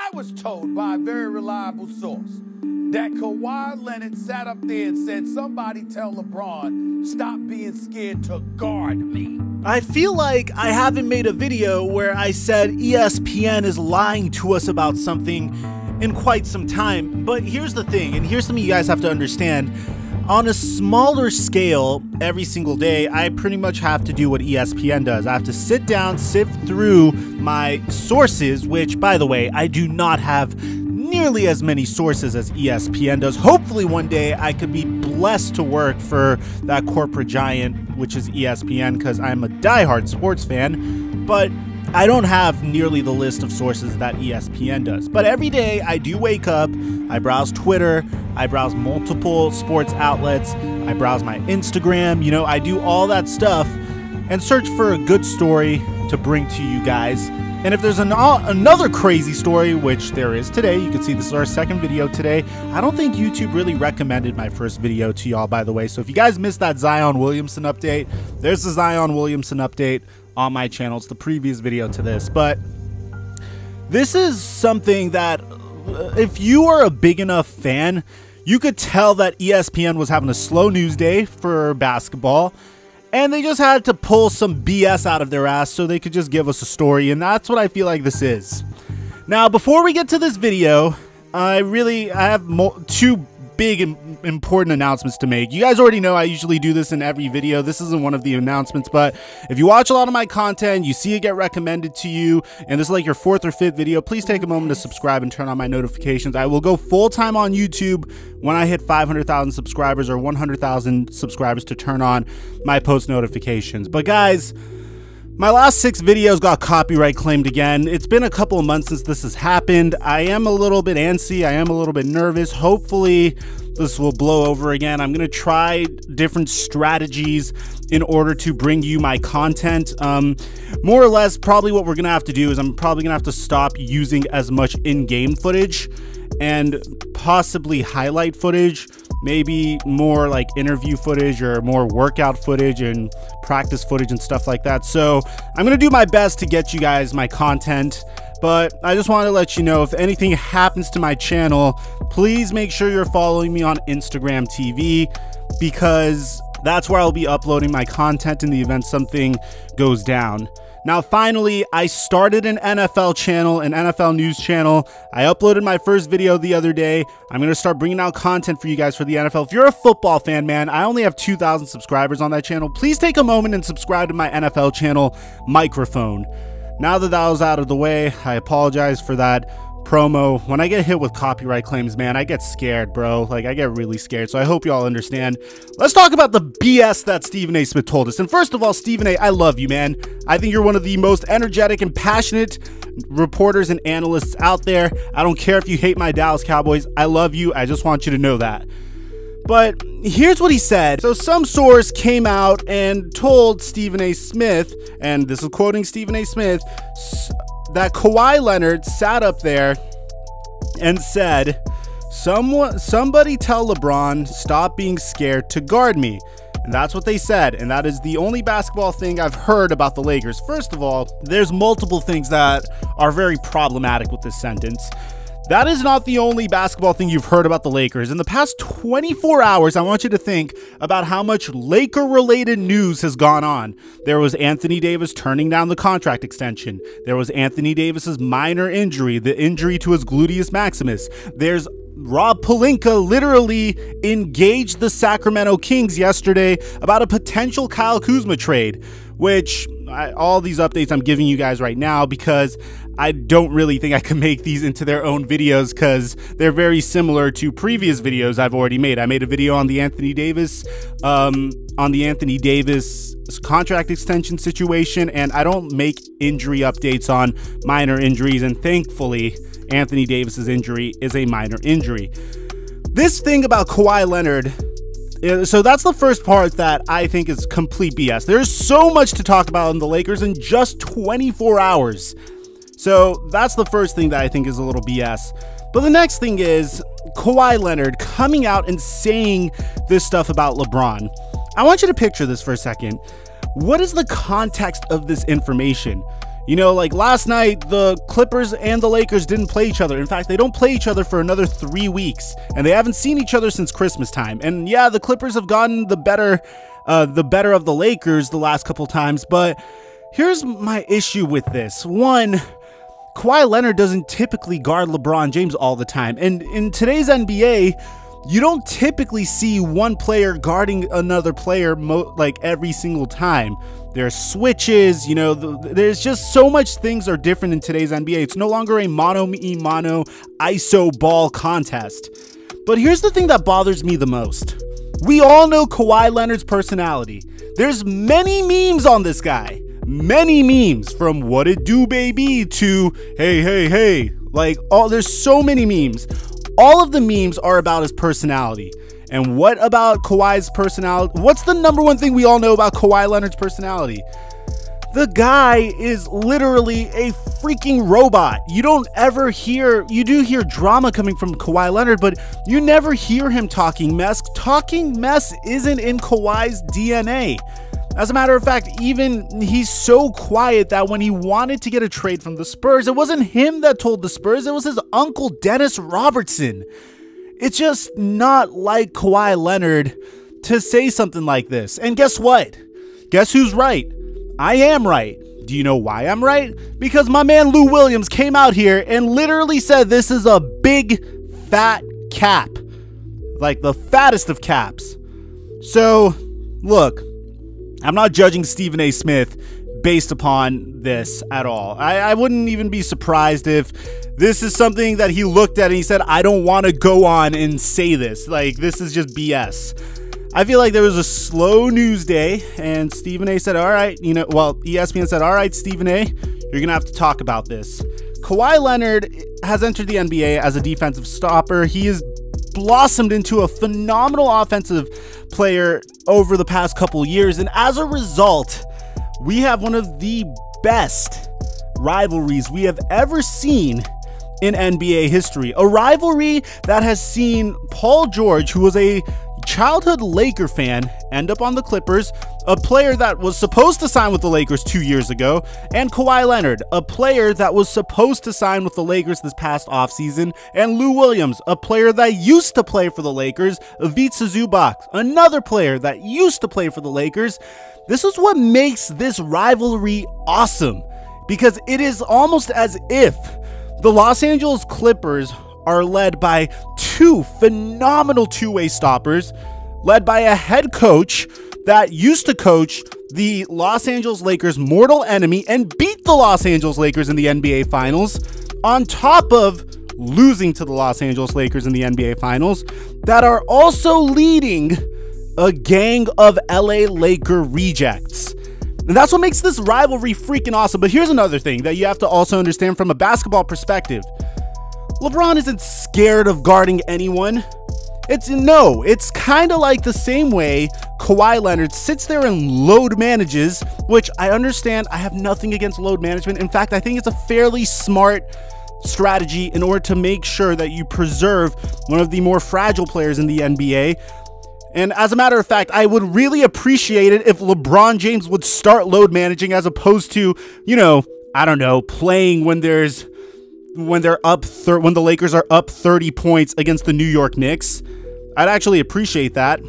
I was told by a very reliable source that Kawhi Leonard sat up there and said, Somebody tell LeBron, stop being scared to guard me. I feel like I haven't made a video where I said ESPN is lying to us about something in quite some time. But here's the thing, and here's something you guys have to understand. On a smaller scale, every single day, I pretty much have to do what ESPN does. I have to sit down, sift through my sources, which, by the way, I do not have nearly as many sources as ESPN does. Hopefully, one day I could be blessed to work for that corporate giant, which is ESPN, because I'm a diehard sports fan. But I don't have nearly the list of sources that ESPN does. But every day I do wake up, I browse Twitter, I browse multiple sports outlets, I browse my Instagram, you know, I do all that stuff and search for a good story to bring to you guys. And if there's an, uh, another crazy story, which there is today, you can see this is our second video today. I don't think YouTube really recommended my first video to y'all, by the way. So if you guys missed that Zion Williamson update, there's the Zion Williamson update on my channel. It's the previous video to this, but this is something that uh, if you are a big enough fan, you could tell that ESPN was having a slow news day for basketball and they just had to pull some BS out of their ass so they could just give us a story and that's what I feel like this is. Now, before we get to this video, I really I have two big important announcements to make. You guys already know I usually do this in every video. This isn't one of the announcements, but if you watch a lot of my content, you see it get recommended to you, and this is like your fourth or fifth video, please take a moment to subscribe and turn on my notifications. I will go full time on YouTube when I hit 500,000 subscribers or 100,000 subscribers to turn on my post notifications. But guys, my last six videos got copyright claimed again. It's been a couple of months since this has happened. I am a little bit antsy. I am a little bit nervous. Hopefully, this will blow over again. I'm going to try different strategies in order to bring you my content. Um, more or less, probably what we're going to have to do is I'm probably going to have to stop using as much in game footage and possibly highlight footage maybe more like interview footage or more workout footage and practice footage and stuff like that. So I'm going to do my best to get you guys my content. But I just wanted to let you know if anything happens to my channel, please make sure you're following me on Instagram TV because that's where I'll be uploading my content in the event something goes down. Now, finally, I started an NFL channel, an NFL news channel. I uploaded my first video the other day. I'm going to start bringing out content for you guys for the NFL. If you're a football fan, man, I only have 2,000 subscribers on that channel. Please take a moment and subscribe to my NFL channel, Microphone. Now that that was out of the way, I apologize for that promo. When I get hit with copyright claims, man, I get scared, bro. Like, I get really scared. So I hope you all understand. Let's talk about the BS that Stephen A. Smith told us. And first of all, Stephen A., I love you, man. I think you're one of the most energetic and passionate reporters and analysts out there. I don't care if you hate my Dallas Cowboys. I love you. I just want you to know that. But here's what he said. So, some source came out and told Stephen A. Smith, and this is quoting Stephen A. Smith, that Kawhi Leonard sat up there and said, Someone, somebody tell LeBron, stop being scared to guard me. And that's what they said. And that is the only basketball thing I've heard about the Lakers. First of all, there's multiple things that are very problematic with this sentence. That is not the only basketball thing you've heard about the Lakers. In the past 24 hours, I want you to think about how much Laker related news has gone on. There was Anthony Davis turning down the contract extension. There was Anthony Davis's minor injury, the injury to his gluteus maximus. There's Rob Pelinka literally engaged the Sacramento Kings yesterday about a potential Kyle Kuzma trade, which I, all these updates I'm giving you guys right now because I don't really think I can make these into their own videos because they're very similar to previous videos I've already made. I made a video on the Anthony Davis, um, on the Anthony Davis contract extension situation, and I don't make injury updates on minor injuries. And thankfully, Anthony Davis's injury is a minor injury. This thing about Kawhi Leonard so that's the first part that I think is complete BS. There's so much to talk about in the Lakers in just 24 hours. So that's the first thing that I think is a little BS. But the next thing is Kawhi Leonard coming out and saying this stuff about LeBron. I want you to picture this for a second. What is the context of this information? You know, like last night, the Clippers and the Lakers didn't play each other. In fact, they don't play each other for another three weeks, and they haven't seen each other since Christmas time. And yeah, the Clippers have gotten the better, uh, the better of the Lakers the last couple times. But here's my issue with this: one, Kawhi Leonard doesn't typically guard LeBron James all the time, and in today's NBA you don't typically see one player guarding another player like every single time. There's switches, you know, th- there's just so much things are different in today's NBA. It's no longer a mono e mono ISO ball contest. But here's the thing that bothers me the most. We all know Kawhi Leonard's personality. There's many memes on this guy. Many memes from what it do baby to hey hey hey. Like all there's so many memes all of the memes are about his personality. And what about Kawhi's personality? What's the number one thing we all know about Kawhi Leonard's personality? The guy is literally a freaking robot. You don't ever hear, you do hear drama coming from Kawhi Leonard, but you never hear him talking mess. Talking mess isn't in Kawhi's DNA. As a matter of fact, even he's so quiet that when he wanted to get a trade from the Spurs, it wasn't him that told the Spurs, it was his uncle Dennis Robertson. It's just not like Kawhi Leonard to say something like this. And guess what? Guess who's right? I am right. Do you know why I'm right? Because my man Lou Williams came out here and literally said this is a big fat cap. Like the fattest of caps. So, look, I'm not judging Stephen A. Smith based upon this at all. I, I, wouldn't even be surprised if this is something that he looked at and he said, I don't want to go on and say this. Like, this is just BS. I feel like there was a slow news day, and Stephen A said, All right, you know, well, ESPN said, All right, Stephen A, you're going to have to talk about this. Kawhi Leonard has entered the NBA as a defensive stopper. He is blossomed into a phenomenal offensive player over the past couple years. And as a result, we have one of the best rivalries we have ever seen in NBA history. A rivalry that has seen Paul George, who was a childhood Laker fan end up on the Clippers, a player that was supposed to sign with the Lakers two years ago, and Kawhi Leonard, a player that was supposed to sign with the Lakers this past offseason, and Lou Williams, a player that used to play for the Lakers, Ivica Zubac, another player that used to play for the Lakers. This is what makes this rivalry awesome because it is almost as if the Los Angeles Clippers are led by two phenomenal two way stoppers, led by a head coach that used to coach the Los Angeles Lakers' mortal enemy and beat the Los Angeles Lakers in the NBA Finals, on top of losing to the Los Angeles Lakers in the NBA Finals, that are also leading a gang of LA Laker rejects. And that's what makes this rivalry freaking awesome. But here's another thing that you have to also understand from a basketball perspective. LeBron isn't scared of guarding anyone. It's no, it's kind of like the same way Kawhi Leonard sits there and load manages, which I understand. I have nothing against load management. In fact, I think it's a fairly smart strategy in order to make sure that you preserve one of the more fragile players in the NBA. And as a matter of fact, I would really appreciate it if LeBron James would start load managing as opposed to, you know, I don't know, playing when there's when they're up when the Lakers are up 30 points against the New York Knicks. I'd actually appreciate that.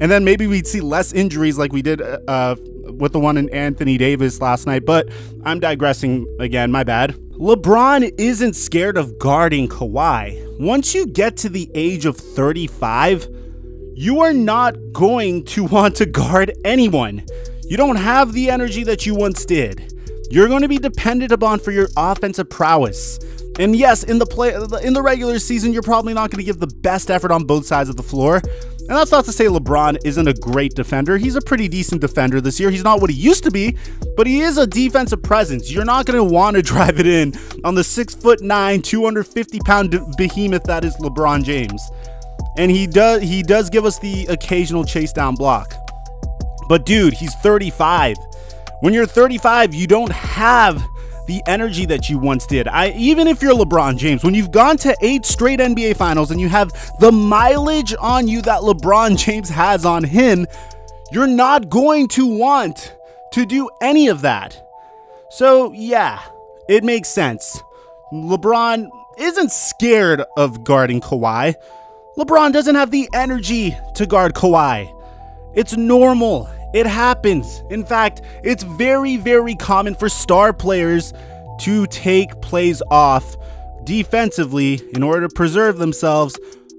And then maybe we'd see less injuries like we did uh, with the one in Anthony Davis last night. But I'm digressing again, my bad. LeBron isn't scared of guarding Kawhi. Once you get to the age of 35, you are not going to want to guard anyone. You don't have the energy that you once did. You're going to be dependent upon for your offensive prowess. And yes, in the play in the regular season, you're probably not going to give the best effort on both sides of the floor. And that's not to say LeBron isn't a great defender. He's a pretty decent defender this year. He's not what he used to be, but he is a defensive presence. You're not going to want to drive it in on the six foot nine, 250 pound behemoth that is LeBron James. And he does he does give us the occasional chase down block. But dude, he's 35. When you're 35, you don't have the energy that you once did. I even if you're LeBron James, when you've gone to 8 straight NBA finals and you have the mileage on you that LeBron James has on him, you're not going to want to do any of that. So, yeah, it makes sense. LeBron isn't scared of guarding Kawhi. LeBron doesn't have the energy to guard Kawhi. It's normal. It happens. In fact, it's very, very common for star players to take plays off defensively in order to preserve themselves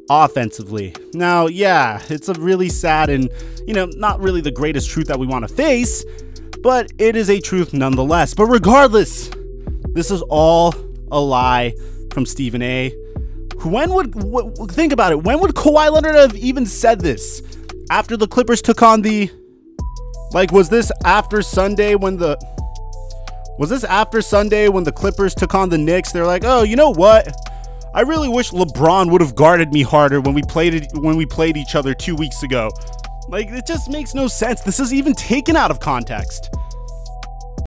offensively. Now, yeah, it's a really sad and, you know, not really the greatest truth that we want to face, but it is a truth nonetheless. But regardless, this is all a lie from Stephen A. When would think about it? When would Kawhi Leonard have even said this? After the Clippers took on the like was this after Sunday when the was this after Sunday when the Clippers took on the Knicks? They're like, "Oh, you know what? I really wish LeBron would have guarded me harder when we played it when we played each other 2 weeks ago." Like it just makes no sense. This is even taken out of context.